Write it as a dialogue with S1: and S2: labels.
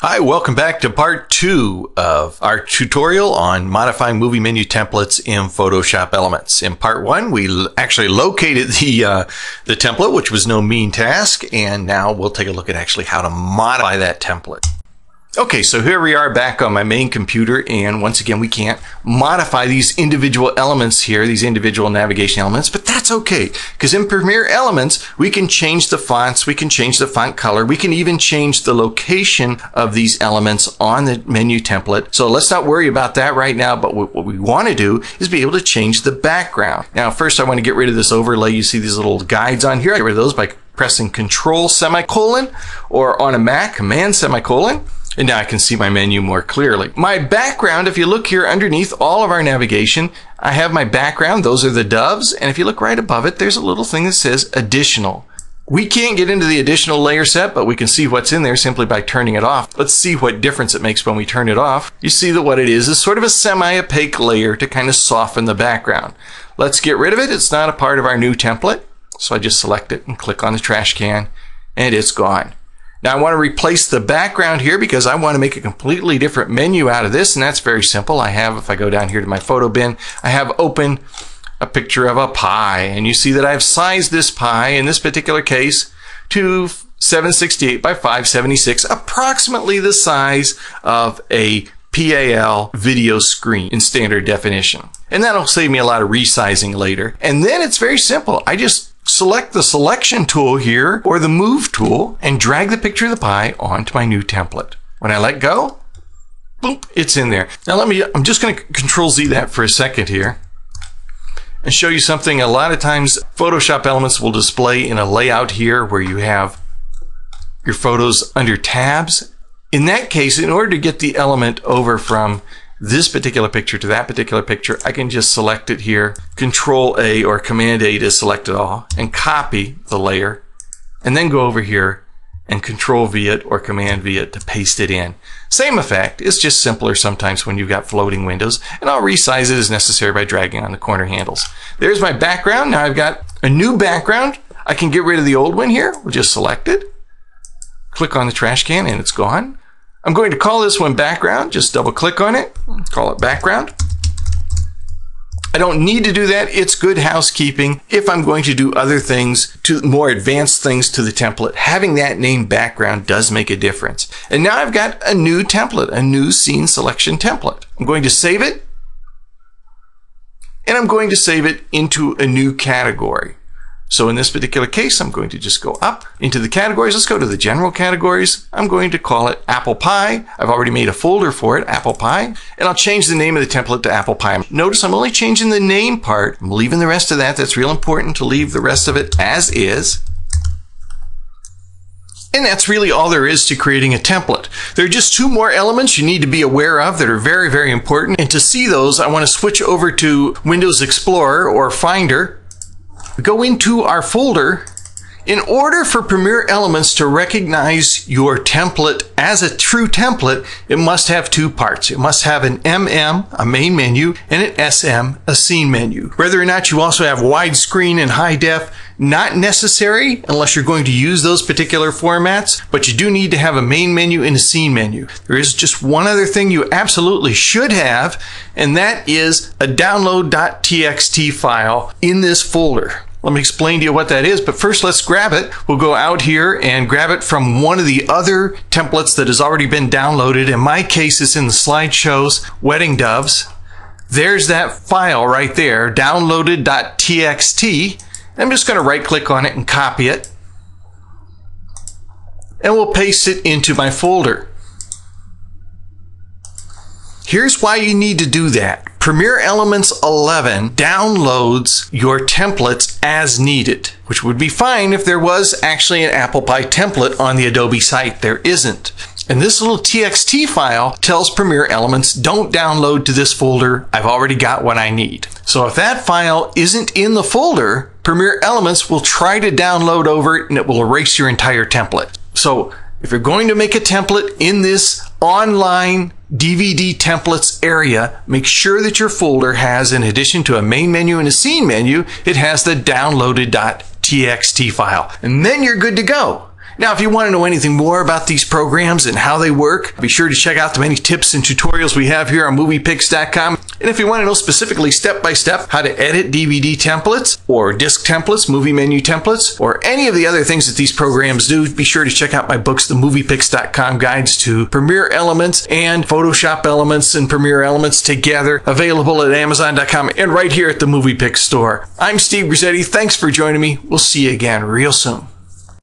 S1: Hi, welcome back to part two of our tutorial on modifying movie menu templates in Photoshop Elements. In part one, we actually located the uh, the template, which was no mean task, and now we'll take a look at actually how to modify that template. Okay, so here we are back on my main computer, and once again, we can't modify these individual elements here, these individual navigation elements, but that's okay, because in Premiere Elements, we can change the fonts, we can change the font color, we can even change the location of these elements on the menu template. So let's not worry about that right now, but what we want to do is be able to change the background. Now, first I want to get rid of this overlay. You see these little guides on here. I get rid of those by pressing Control semicolon, or on a Mac, Command semicolon. And now I can see my menu more clearly. My background, if you look here underneath all of our navigation, I have my background. Those are the doves. And if you look right above it, there's a little thing that says additional. We can't get into the additional layer set, but we can see what's in there simply by turning it off. Let's see what difference it makes when we turn it off. You see that what it is is sort of a semi-opaque layer to kind of soften the background. Let's get rid of it. It's not a part of our new template. So I just select it and click on the trash can and it's gone. Now I want to replace the background here because I want to make a completely different menu out of this and that's very simple. I have, if I go down here to my photo bin, I have open a picture of a pie and you see that I've sized this pie in this particular case to 768 by 576, approximately the size of a PAL video screen in standard definition. And that'll save me a lot of resizing later. And then it's very simple. I just select the selection tool here or the move tool and drag the picture of the pie onto my new template. When I let go, boop, it's in there. Now let me, I'm just going to control Z that for a second here and show you something. A lot of times Photoshop elements will display in a layout here where you have your photos under tabs. In that case, in order to get the element over from this particular picture to that particular picture, I can just select it here, Control A or Command A to select it all, and copy the layer, and then go over here and Control V it or Command V it to paste it in. Same effect, it's just simpler sometimes when you've got floating windows, and I'll resize it as necessary by dragging on the corner handles. There's my background. Now I've got a new background. I can get rid of the old one here. We'll just select it, click on the trash can, and it's gone. I'm going to call this one background. Just double click on it, call it background. I don't need to do that. It's good housekeeping. If I'm going to do other things to more advanced things to the template, having that name background does make a difference. And now I've got a new template, a new scene selection template. I'm going to save it and I'm going to save it into a new category. So in this particular case, I'm going to just go up into the categories. Let's go to the general categories. I'm going to call it apple pie. I've already made a folder for it, apple pie, and I'll change the name of the template to apple pie. Notice I'm only changing the name part. I'm leaving the rest of that. That's real important to leave the rest of it as is. And that's really all there is to creating a template. There are just two more elements you need to be aware of that are very, very important. And to see those, I want to switch over to Windows Explorer or Finder go into our folder. In order for Premiere Elements to recognize your template as a true template, it must have two parts. It must have an MM, a main menu, and an SM, a scene menu. Whether or not you also have widescreen and high def, not necessary unless you're going to use those particular formats, but you do need to have a main menu and a scene menu. There is just one other thing you absolutely should have, and that is a download.txt file in this folder. Let me explain to you what that is, but first let's grab it. We'll go out here and grab it from one of the other templates that has already been downloaded. In my case, it's in the slideshows, Wedding Doves. There's that file right there, downloaded.txt. I'm just going to right click on it and copy it. And we'll paste it into my folder. Here's why you need to do that. Premiere Elements 11 downloads your templates as needed, which would be fine if there was actually an Apple Pie template on the Adobe site. There isn't. And this little TXT file tells Premiere Elements, don't download to this folder. I've already got what I need. So if that file isn't in the folder, Premiere Elements will try to download over it and it will erase your entire template. So if you're going to make a template in this online DVD templates area, make sure that your folder has, in addition to a main menu and a scene menu, it has the downloaded.txt file. And then you're good to go. Now, if you want to know anything more about these programs and how they work, be sure to check out the many tips and tutorials we have here on Muvipix.com. And if you want to know specifically step by step how to edit DVD templates or disc templates, movie menu templates, or any of the other things that these programs do, be sure to check out my books, the Muvipix.com guides to Premiere Elements and Photoshop Elements and Premiere Elements together, available at Amazon.com and right here at the Muvipix store. I'm Steve Grisetti. Thanks for joining me. We'll see you again real soon.